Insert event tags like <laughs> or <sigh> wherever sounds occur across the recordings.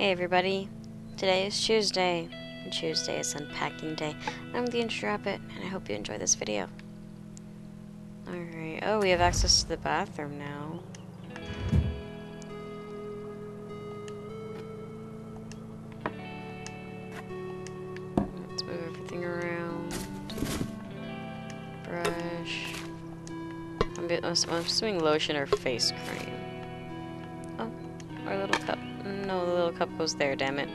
Hey everybody, today is Tuesday, and Tuesday is unpacking day. I'm the Injured Rabbit, and I hope you enjoy this video. Alright, oh we have access to the bathroom now. Let's move everything around. Brush. I'm, I'm assuming lotion or face cream. Cup goes there, damn it.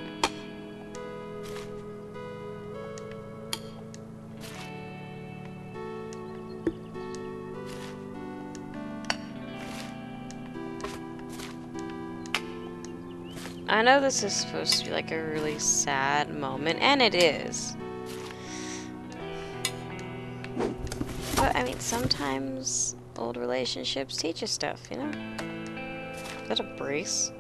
I know this is supposed to be like a really sad moment, and it is. But, I mean, sometimes old relationships teach us stuff, you know? Is that a brace?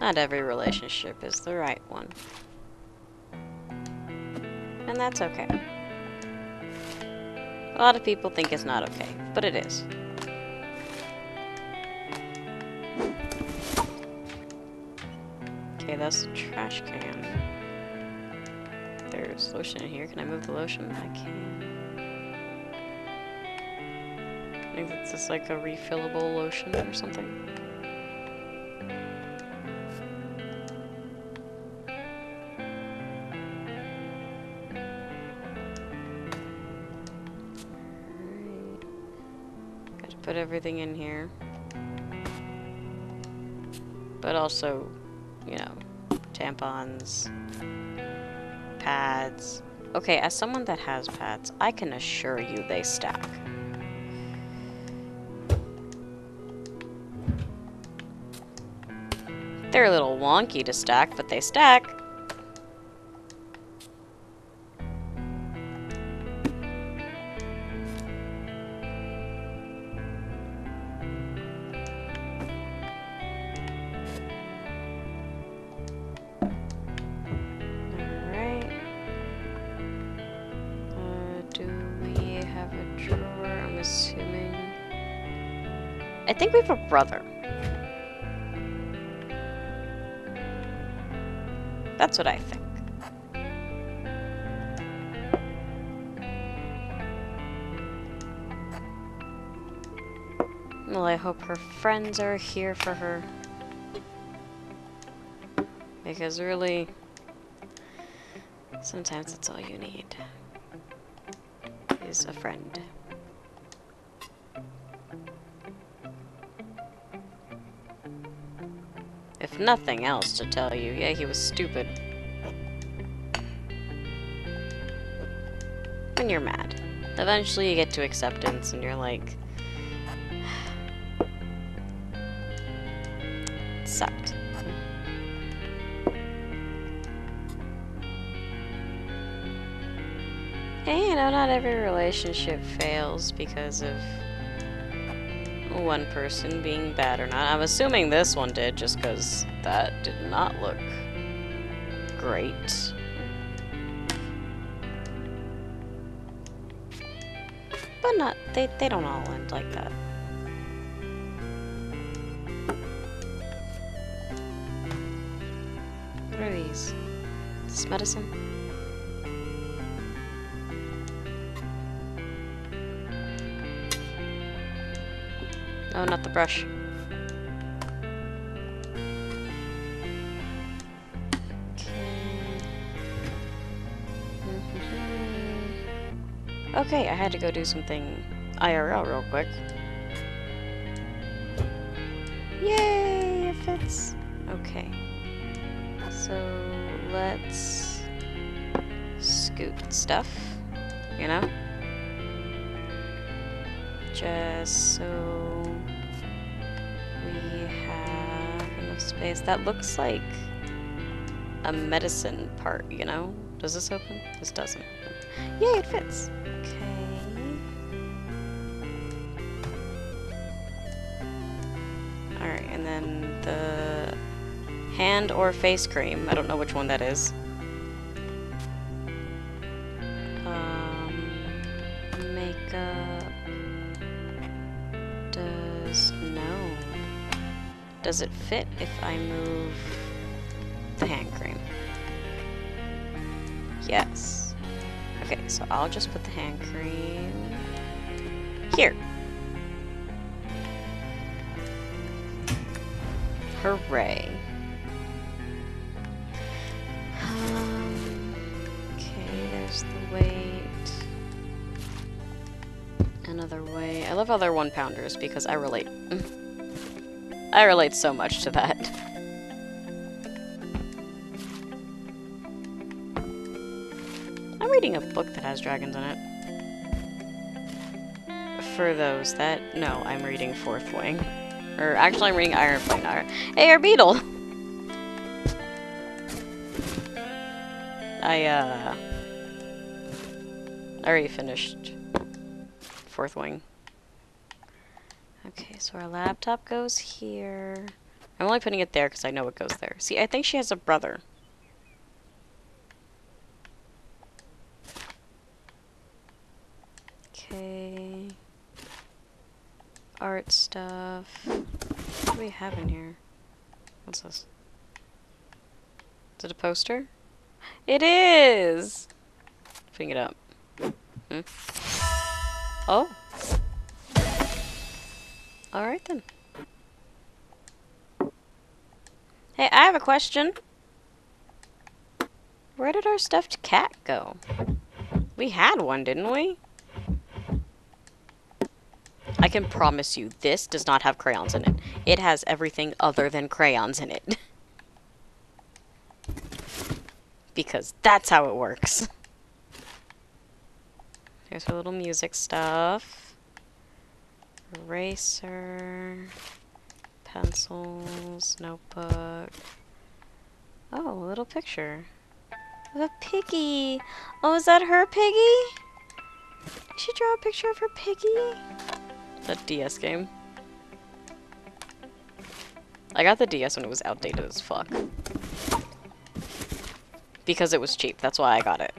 Not every relationship is the right one. And that's okay. A lot of people think it's not okay, but it is. Okay, that's the trash can. There's lotion in here. Can I move the lotion? I can. I think it's just like a refillable lotion or something. In here. But also, you know, tampons, pads. Okay, as someone that has pads, I can assure you they stack. They're a little wonky to stack, but they stack. Brother. That's what I think. Well, I hope her friends are here for her. Because really, sometimes that's all you need. Is a friend. Nothing else to tell you, yeah, he was stupid. When you're mad. Eventually you get to acceptance and you're like... <sighs> Sucked. And you know, not every relationship fails because of one person being bad or not. I'm assuming this one did just because that did not look great. But not, they, they don't all end like that. What are these? Is this medicine? Oh, not the brush. Okay. I had to go do something IRL real quick. Yay, it fits. Okay. So, let's scoot stuff, you know? Just so we have enough space. That looks like a medicine part, you know? Does this open? This doesn't. Yay, it fits. Okay. Alright, and then the hand or face cream. I don't know which one that is. Um, makeup. Does no. Does it fit if I move the hand cream? Yes. Okay, so I'll just put the hand cream here. Hooray. Um, okay, there's the weight. Another way. I love how they're one pounders because I relate. <laughs> I relate so much to that. Book that has dragons in it. For those that no, I'm reading Fourth Wing. Or actually I'm reading Iron Flame now. Hey, our beetle! I uh I already finished Fourth Wing. Okay, so our laptop goes here. I'm only putting it there because I know it goes there. See, I think she has a brother. Okay. Art stuff. What do we have in here? What's this? Is it a poster? It is! Putting it up. Hmm. Oh. Alright then. Hey, I have a question. Where did our stuffed cat go? We had one, didn't we? I can promise you, this does not have crayons in it. It has everything other than crayons in it. <laughs> because that's how it works. <laughs> Here's her little music stuff. Eraser. Pencils. Notebook. Oh, a little picture. A piggy. Oh, is that her piggy? Did she draw a picture of her piggy? That DS game. I got the DS when it was outdated as fuck. Because it was cheap, that's why I got it.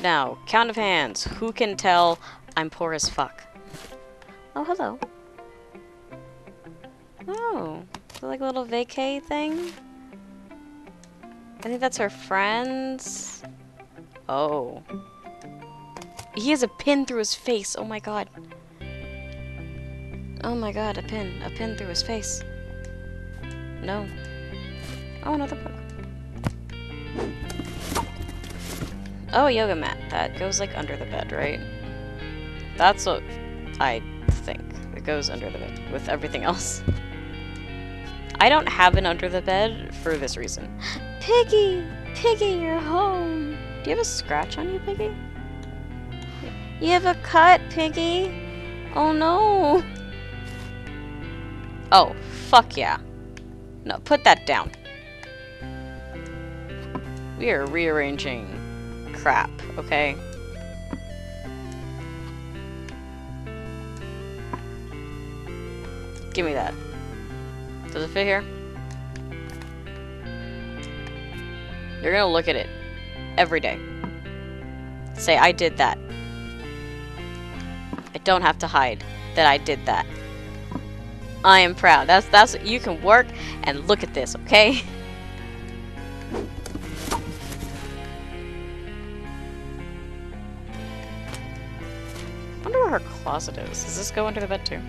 Now, count of hands. Who can tell I'm poor as fuck? Oh, hello. Oh, is like a little vacay thing? I think that's her friends. Oh. He has a pin through his face. Oh my god. Oh my god, a pin. A pin through his face. No. Oh, another book. Oh, yoga mat. That goes like under the bed, right? That's what I think. It goes under the bed with everything else. I don't have an under the bed for this reason. <gasps> Piggy! Piggy, you're home! Do you have a scratch on you, Piggy? You have a cut, Piggy! Oh no! Oh, fuck yeah. No, put that down. We are rearranging crap, okay? Give me that. Does it fit here? You're gonna look at it every day. Say, I did that. I don't have to hide that I did that. I am proud. That's that's you can work and look at this, okay? <laughs> wonder where her closet is. Does this go under the bed too?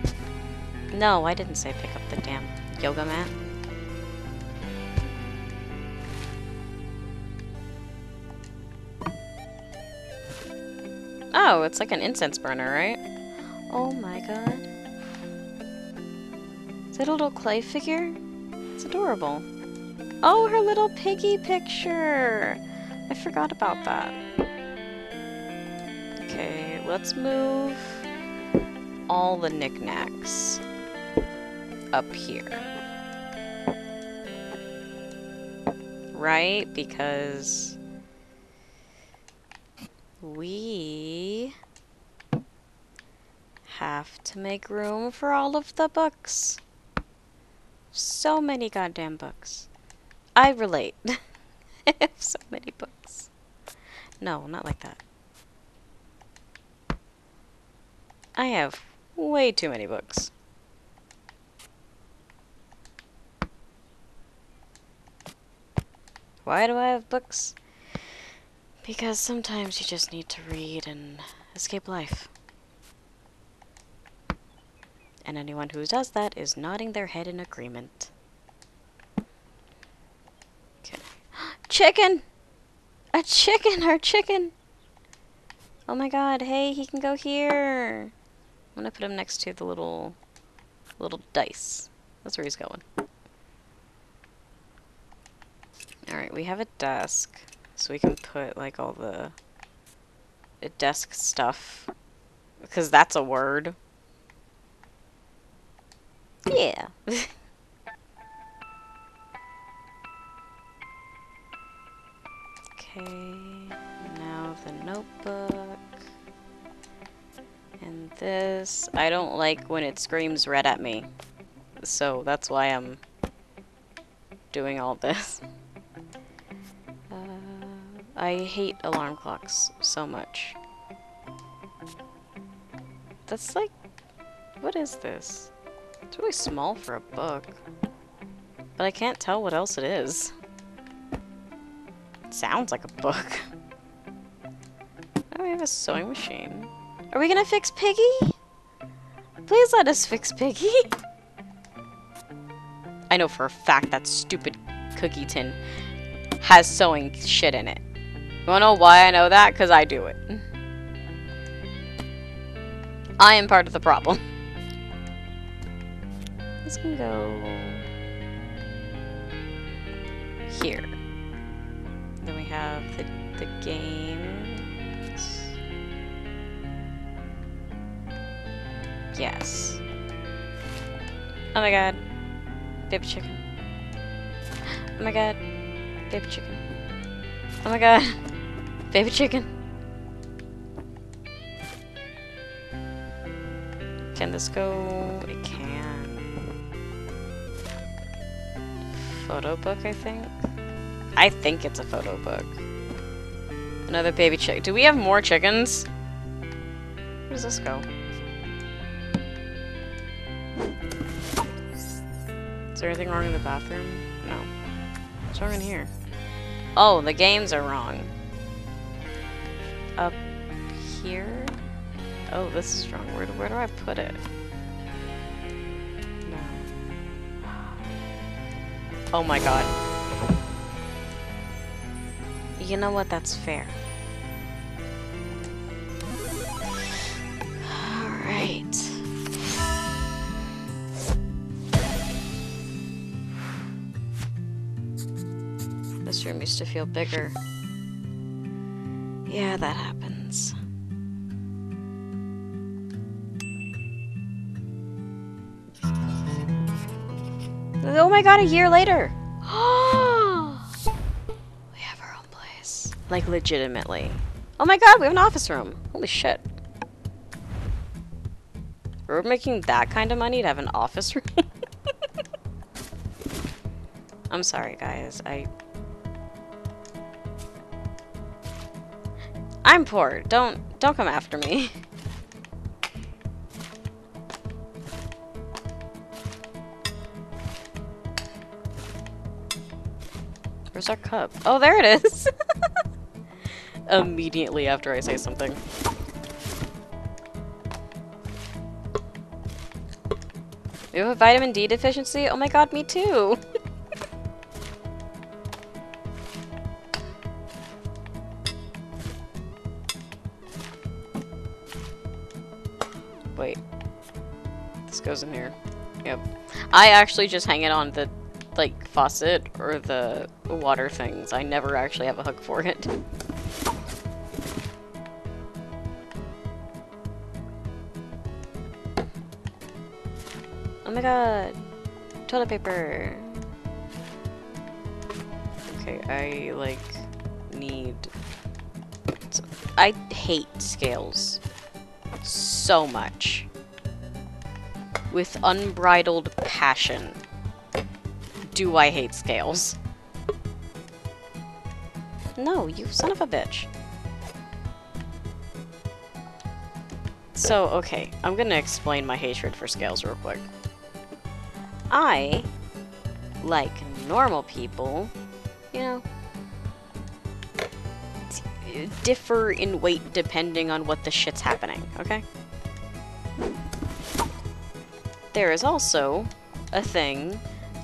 No, I didn't say pick up the damn yoga mat. Oh, it's like an incense burner, right? Oh my god. Is that a little clay figure? It's adorable. Oh, her little piggy picture! I forgot about that. Okay, let's move all the knickknacks up here. Right? Because we have to make room for all of the books. So many goddamn books. I relate. I <laughs> have so many books. No, not like that. I have way too many books. Why do I have books? Because sometimes you just need to read and escape life. And anyone who does that is nodding their head in agreement. Okay. <gasps> Chicken! A chicken! Our chicken! Oh my god, hey, he can go here! I'm gonna put him next to the little... little dice. That's where he's going. Alright, we have a desk. So we can put, like, all the... the desk stuff. Because that's a word. Yeah. <laughs> okay, now the notebook. And this, I don't like when it screams red at me. So that's why I'm doing all this. <laughs> I hate alarm clocks so much. That's like, what is this? It's really small for a book. But I can't tell what else it is. It sounds like a book. Oh, we have a sewing machine. Are we gonna fix Piggy? Please let us fix Piggy. I know for a fact that stupid cookie tin has sewing shit in it. You wanna know why I know that? Because I do it. I am part of the problem. This can go here. Then we have the, the games. Yes. Oh my god. Baby chicken. Oh my god. Baby chicken. Oh my god. Baby chicken. Can this go? It can. Photo book, I think? I think it's a photo book. Another baby chick. Do we have more chickens? Where does this go? Is there anything wrong in the bathroom? No. What's wrong in here? Oh, the games are wrong. Here? Oh, this is wrong. Where do, where do I put it? No. Oh my god. You know what? That's fair. Alright. This room used to feel bigger. Yeah, that happens. My god, a year later! <gasps> we have our own place. Like, legitimately. Oh my god, we have an office room. Holy shit. We're making that kind of money to have an office <laughs> room? I'm sorry, guys. I... I'm poor. Don't don't come after me. <laughs> Where's our cup? Oh, there it is! <laughs> Immediately after I say something. You have a vitamin D deficiency? Oh my god, me too! <laughs> Wait. This goes in here. Yep. I actually just hang it on the, like, faucet or the water things. I never actually have a hook for it. Oh my god! Toilet paper! Okay, I, like, need... I hate scales so much. With unbridled passion. Do I hate scales. No, you son of a bitch. So, okay, I'm gonna explain my hatred for scales real quick. I, like normal people, you know, differ in weight depending on what the shit's happening, okay? There is also a thing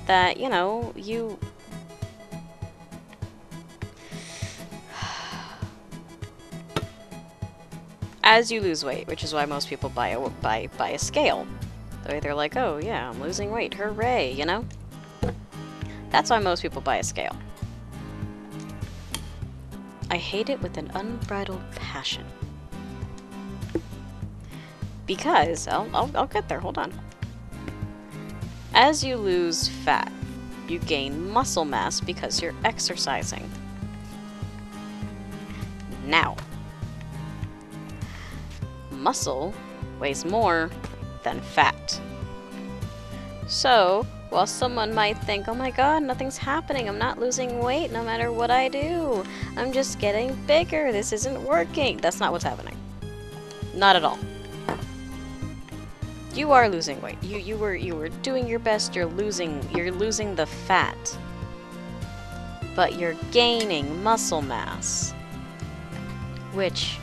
that, you know, you... As you lose weight, which is why most people buy a, buy, buy a scale. They're like, oh yeah, I'm losing weight, hooray, you know? That's why most people buy a scale. I hate it with an unbridled passion. Because, I'll, I'll, I'll get there, hold on. As you lose fat, you gain muscle mass because you're exercising. Now, muscle weighs more than fat. So, while someone might think, oh my god, nothing's happening, I'm not losing weight no matter what I do, I'm just getting bigger, this isn't working. That's not what's happening. Not at all. You are losing weight. You you were you were doing your best, you're losing you're losing the fat. But you're gaining muscle mass. Which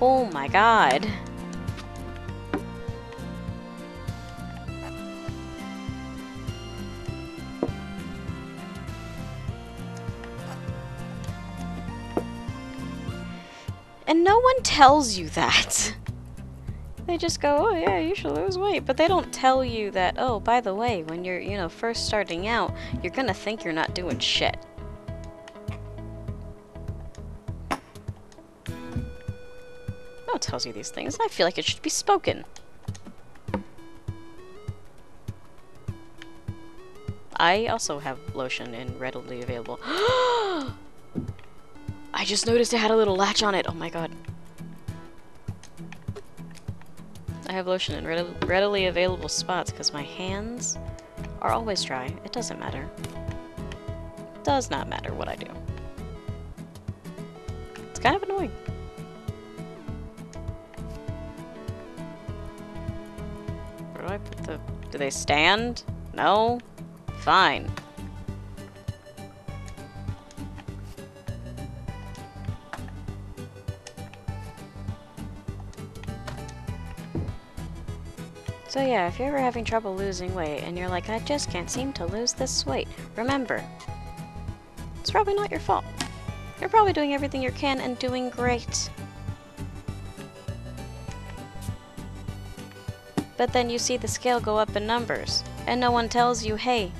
oh my god. No one tells you that. They just go, oh yeah, you should lose weight. But they don't tell you that, oh, by the way, when you're, you know, first starting out, you're gonna think you're not doing shit. No one tells you these things. I feel like it should be spoken. I also have lotion and readily available. <gasps> I just noticed it had a little latch on it. Oh my god. Have lotion in readily available spots because my hands are always dry. It doesn't matter. It does not matter what I do. It's kind of annoying. Where do I put the... Do they stand? No? Fine. Yeah, if you're ever having trouble losing weight and you're like, I just can't seem to lose this weight, remember, it's probably not your fault. You're probably doing everything you can and doing great. But then you see the scale go up in numbers, and no one tells you, hey,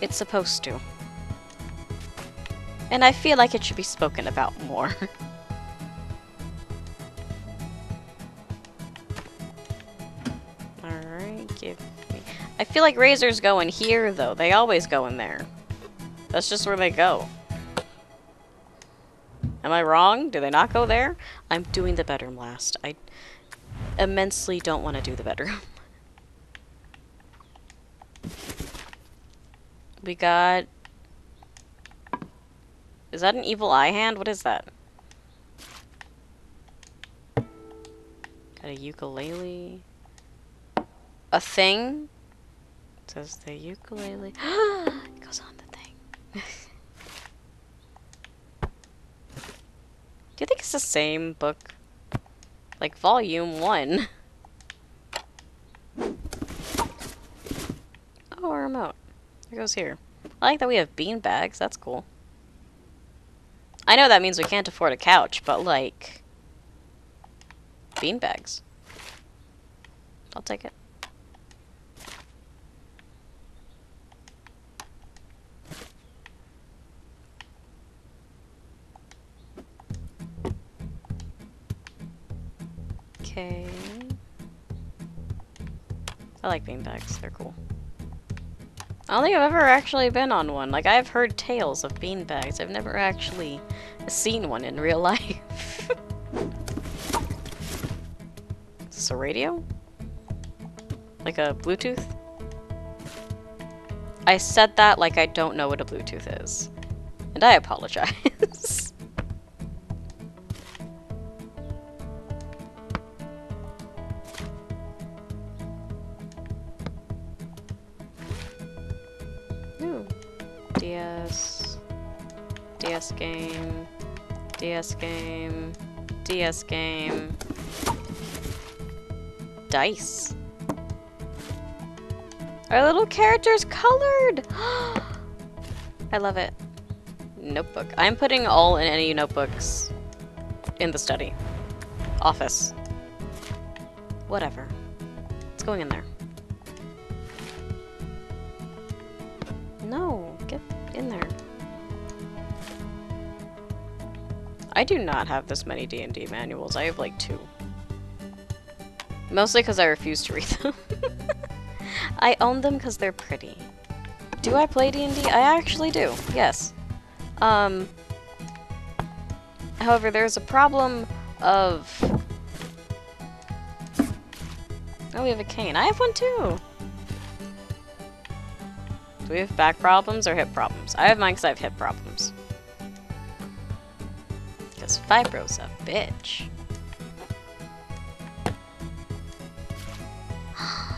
it's supposed to. And I feel like it should be spoken about more. <laughs> feel like razors go in here, though. They always go in there. That's just where they go. Am I wrong? Do they not go there? I'm doing the bedroom last. I immensely don't want to do the bedroom. <laughs> we got... Is that an evil eye hand? What is that? Got a ukulele. A thing? Says the ukulele. <gasps> it goes on the thing. <laughs> Do you think it's the same book? Like volume one. <laughs> Oh, a remote. It goes here. I like that we have bean bags. That's cool. I know that means we can't afford a couch, but like... Bean bags. I'll take it. Like beanbags, they're cool. I don't think I've ever actually been on one. Like, I've heard tales of beanbags. I've never actually seen one in real <laughs> life. Is this a radio? Like a Bluetooth? I said that like I don't know what a Bluetooth is. And I apologize. <laughs> DS, DS game, DS game, DS game, dice. Our little character's colored! <gasps> I love it. Notebook. I'm putting all in any notebooks in the study. Office. Whatever. It's going in there. I do not have this many D&D manuals. I have like two. Mostly because I refuse to read them. <laughs> I own them because they're pretty. Do I play D&D? I actually do, yes. Um, however, there's a problem of... Oh, we have a cane. I have one too! Do we have back problems or hip problems? I have mine because I have hip problems. Fibro's a bitch. <gasps>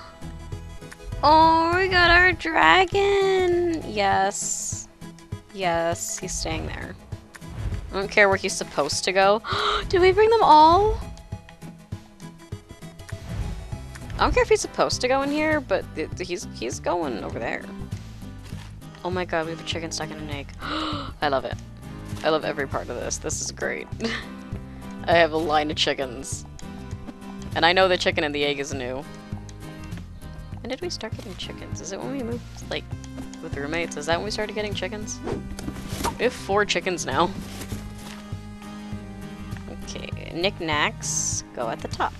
Oh, we got our dragon! Yes. Yes, he's staying there. I don't care where he's supposed to go. <gasps> Did we bring them all? I don't care if he's supposed to go in here, but he's he's going over there. Oh my god, we have a chicken stuck in an egg. <gasps> I love it. I love every part of this. This is great. <laughs> I have a line of chickens. And I know the chicken and the egg is new. When did we start getting chickens? Is it when we moved, like, with roommates? Is that when we started getting chickens? We have four chickens now. Okay, knickknacks go at the top.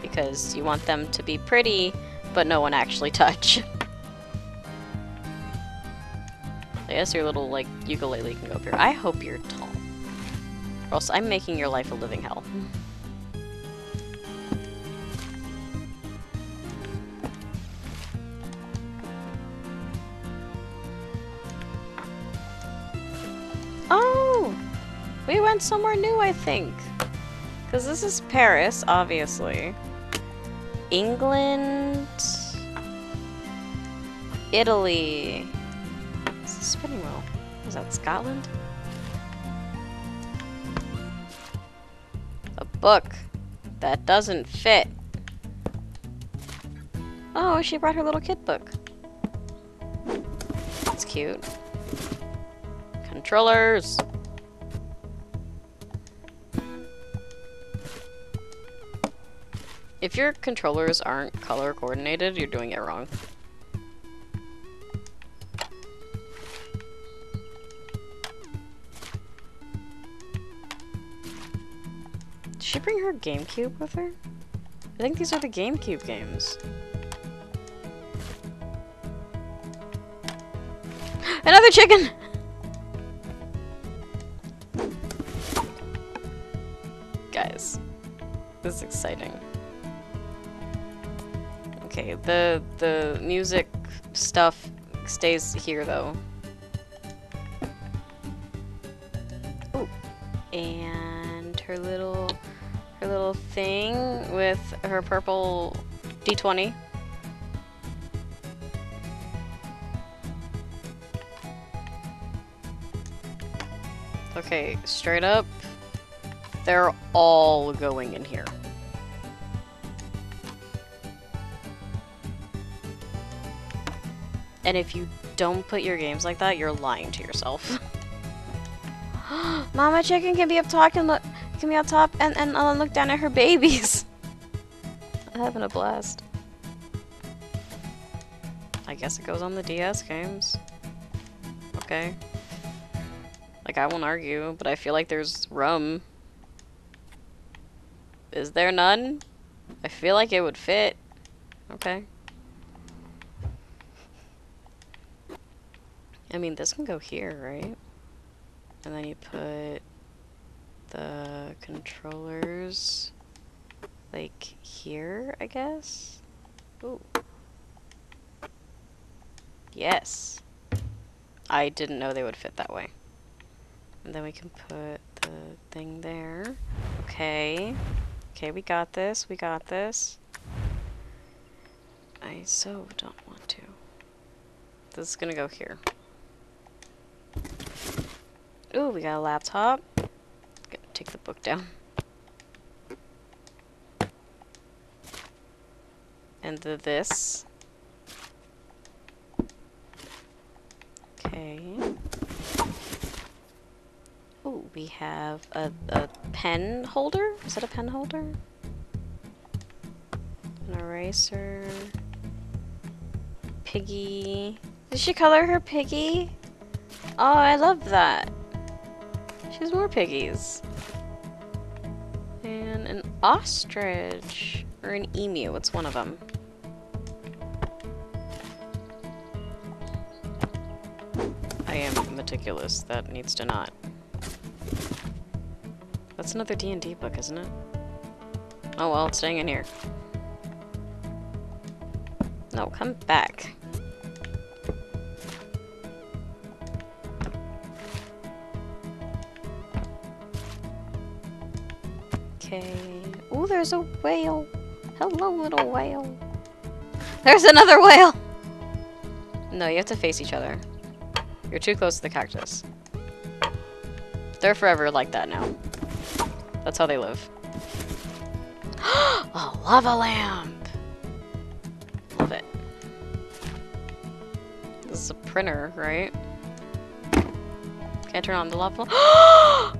Because you want them to be pretty, but no one actually <laughs> touch. Guess your little, like, ukulele can go up here. I hope you're tall. Or else I'm making your life a living hell. Oh! We went somewhere new, I think. Because this is Paris, obviously. England... Italy... Was that Scotland? A book that doesn't fit. Oh, she brought her little kid book. That's cute. Controllers! If your controllers aren't color coordinated, you're doing it wrong. She bring her GameCube with her? I think these are the GameCube games. <gasps> Another chicken! Guys, this is exciting. Okay, the the music stuff stays here though. Her purple D20. Okay, straight up, they're all going in here. And if you don't put your games like that, you're lying to yourself. <laughs> <gasps> Mama chicken can be up top and look can be up top and, and uh, look down at her babies. <laughs> Having a blast. I guess it goes on the DS games. Okay. Like, I won't argue, but I feel like there's rum. Is there none? I feel like it would fit. Okay. I mean, this can go here, right? And then you put the controllers like here, I guess? Ooh. Yes. I didn't know they would fit that way. And then we can put the thing there. Okay. Okay, we got this. We got this. I so don't want to. This is gonna go here. Ooh, we got a laptop. Gonna take the book down. And the this. Okay. Ooh, we have a, a pen holder? Is that a pen holder? An eraser. Piggy. Did she color her piggy? Oh, I love that. She has more piggies. And an ostrich. Or an emu. It's one of them. Meticulous. That needs to not. That's another D&D book, isn't it? Oh well, it's staying in here. No, come back. Okay. Oh, there's a whale. Hello, little whale. There's another whale! No, you have to face each other. You're too close to the cactus. They're forever like that now. That's how they live. <gasps> a lava lamp! Love it. This is a printer, right? Can't turn on the lava lamp. <gasps>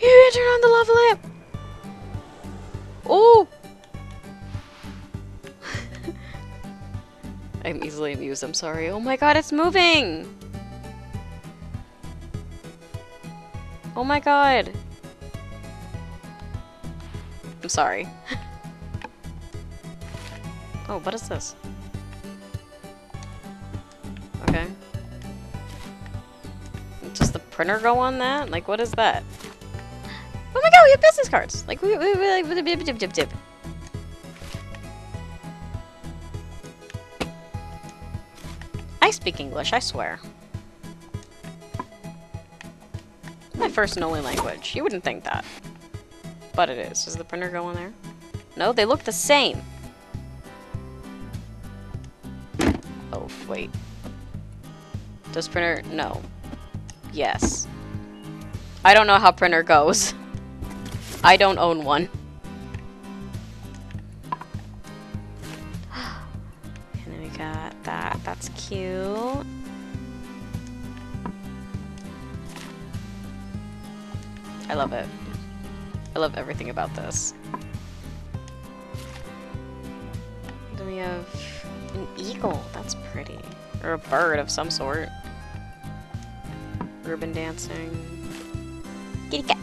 you can turn on the lava lamp! Oh! <laughs> I'm easily amused, I'm sorry. Oh my god, it's moving! Oh my god! I'm sorry. <laughs> oh, what is this? Okay. Does the printer go on that? Like, what is that? Oh my god, we have business cards! Like, we, we, we like, dip, dip, dip, dip. I speak English, I swear. First and only language. You wouldn't think that. But it is. Does the printer go there? No, they look the same. Oh, wait. Does printer... No. Yes. I don't know how printer goes. <laughs> I don't own one. <gasps> And then we got that. That's cute. I love it. I love everything about this. Then we have an eagle. That's pretty. Or a bird of some sort. Ribbon dancing. Kitty cat.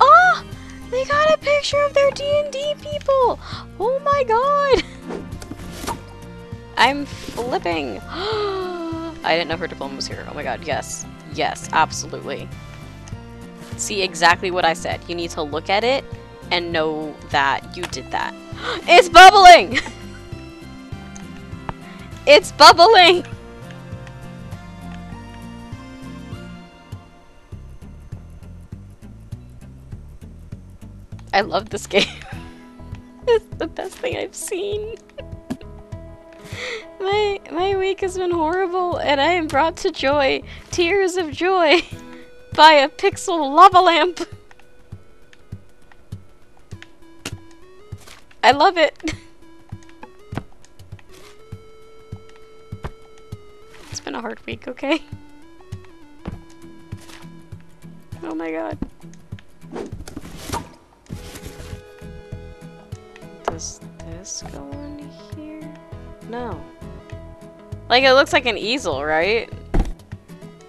Oh! They got a picture of their D&D people! Oh my god! <laughs> I'm flipping. <gasps> Oh I didn't know her diploma was here. Oh my god, yes. Yes, absolutely. See exactly what I said. You need to look at it and know that you did that. <gasps> It's bubbling! <laughs> it's bubbling! I love this game. <laughs> it's the best thing I've seen. My my week has been horrible, and I am brought to joy, tears of joy, <laughs> by a pixel lava lamp. I love it. <laughs> it's been a hard week, okay? Oh my god. Does this go in here? No. Like, it looks like an easel, right?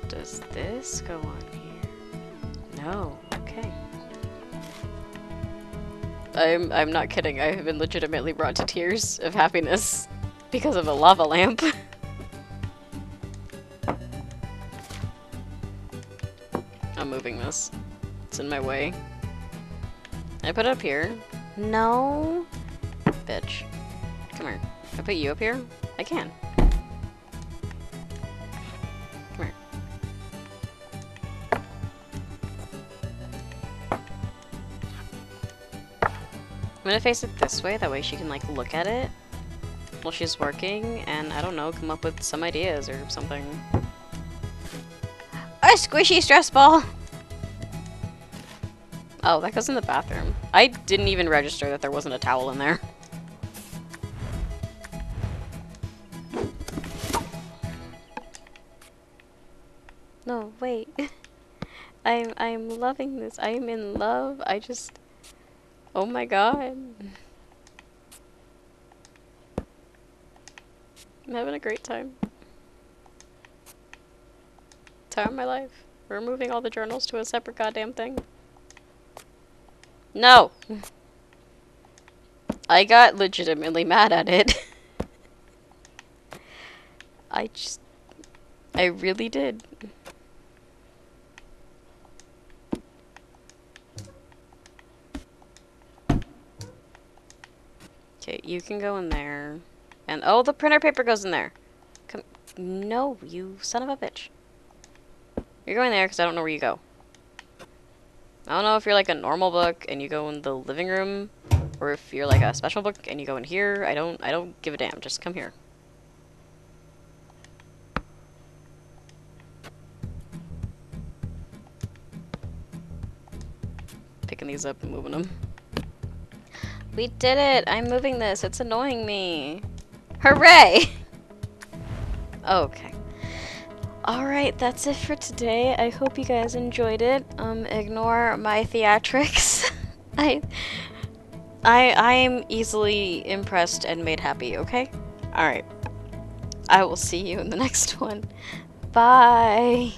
Does this go on here? No. Okay. I'm, I'm not kidding. I have been legitimately brought to tears of happiness because of a lava lamp. <laughs> I'm moving this. It's in my way. I put it up here. No. Bitch. Come here. I put you up here? I can. Gonna face it this way, that way she can like look at it. while she's working and, I don't know, come up with some ideas or something. A squishy stress ball. Oh, that goes in the bathroom. I didn't even register that there wasn't a towel in there. No, wait. <laughs> I'm I'm loving this. I am in love. I just Oh my god. I'm having a great time. Time of my life. We're moving all the journals to a separate goddamn thing. No! I got legitimately mad at it. <laughs> I just... I really did. Okay, you can go in there. And, oh, the printer paper goes in there. Come, no, you son of a bitch. You're going there because I don't know where you go. I don't know if you're like a normal book and you go in the living room, or if you're like a special book and you go in here. I don't I don't give a damn. Just come here. Picking these up and moving them. We did it! I'm moving this. It's annoying me. Hooray! <laughs> okay. Alright, that's it for today. I hope you guys enjoyed it. Um, ignore my theatrics. <laughs> I, I, I am easily impressed and made happy, okay? Alright. I will see you in the <laughs> next one. Bye!